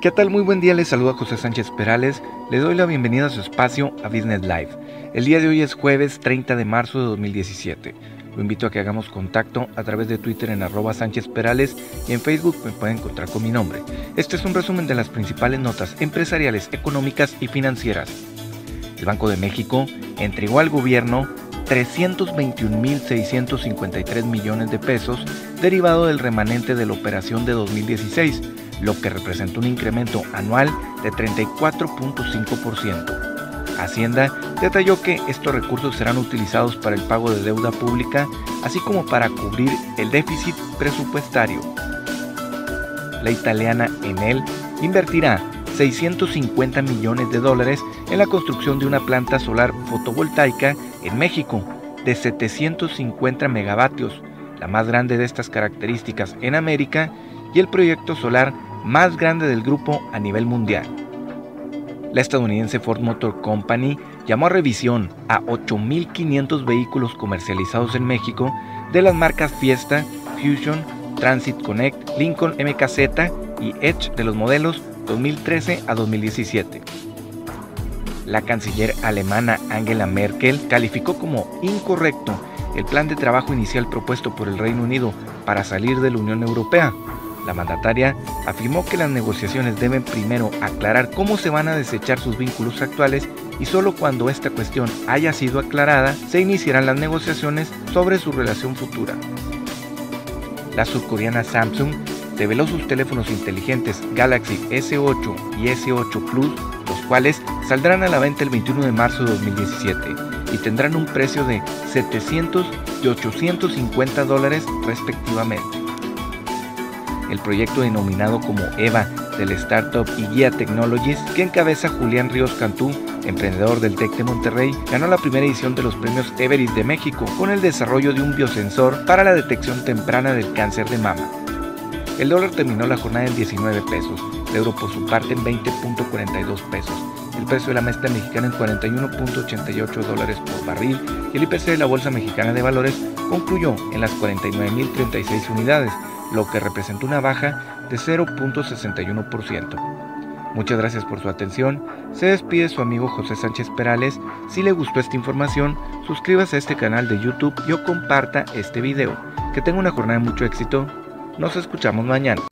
¿Qué tal? Muy buen día, les saluda José Sánchez Perales. Le doy la bienvenida a su espacio a Business Live. El día de hoy es jueves 30 de marzo de 2017. Lo invito a que hagamos contacto a través de Twitter en arroba Sánchez Perales y en Facebook me pueden encontrar con mi nombre. Este es un resumen de las principales notas empresariales, económicas y financieras. El Banco de México entregó al gobierno 321.653 millones de pesos derivado del remanente de la operación de 2016 lo que representa un incremento anual de 34.5%. Hacienda detalló que estos recursos serán utilizados para el pago de deuda pública, así como para cubrir el déficit presupuestario. La italiana Enel invertirá 650 millones de dólares en la construcción de una planta solar fotovoltaica en México de 750 megavatios, la más grande de estas características en América, y el proyecto solar más grande del grupo a nivel mundial. La estadounidense Ford Motor Company llamó a revisión a 8.500 vehículos comercializados en México de las marcas Fiesta, Fusion, Transit Connect, Lincoln MKZ y Edge de los modelos 2013 a 2017. La canciller alemana Angela Merkel calificó como incorrecto el plan de trabajo inicial propuesto por el Reino Unido para salir de la Unión Europea, la mandataria afirmó que las negociaciones deben primero aclarar cómo se van a desechar sus vínculos actuales y solo cuando esta cuestión haya sido aclarada se iniciarán las negociaciones sobre su relación futura. La surcoreana Samsung reveló sus teléfonos inteligentes Galaxy S8 y S8 Plus, los cuales saldrán a la venta el 21 de marzo de 2017 y tendrán un precio de 700 y 850 dólares respectivamente el proyecto denominado como EVA del Startup y Guía Technologies que encabeza Julián Ríos Cantú, emprendedor del TEC de Monterrey, ganó la primera edición de los premios Everest de México con el desarrollo de un biosensor para la detección temprana del cáncer de mama. El dólar terminó la jornada en 19 pesos, el euro por su parte en 20.42 pesos, el precio de la mezcla mexicana en 41.88 dólares por barril y el IPC de la Bolsa Mexicana de Valores concluyó en las 49.036 unidades, lo que representa una baja de 0.61%. Muchas gracias por su atención. Se despide su amigo José Sánchez Perales. Si le gustó esta información, suscríbase a este canal de YouTube y comparta este video. Que tenga una jornada de mucho éxito. Nos escuchamos mañana.